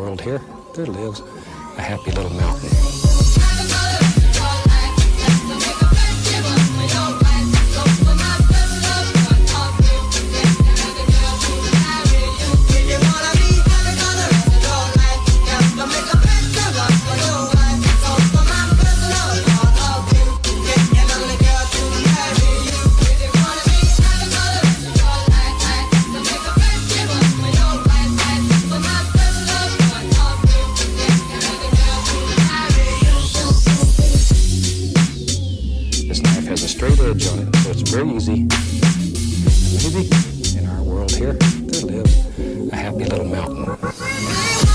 world here, there lives a happy little mountain. Straight edge on it, so it's very easy. Maybe in our world here, there lives a happy little mountain.